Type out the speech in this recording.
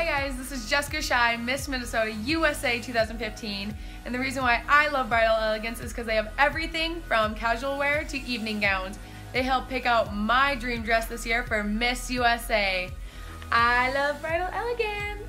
Hi guys, this is Jessica Shy, Miss Minnesota USA 2015, and the reason why I love Bridal Elegance is because they have everything from casual wear to evening gowns. They helped pick out my dream dress this year for Miss USA. I love Bridal Elegance!